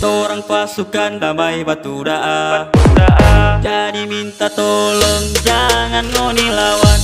Torang pasukan damai batu daa. Jadi minta tolong jangan ngoni lawan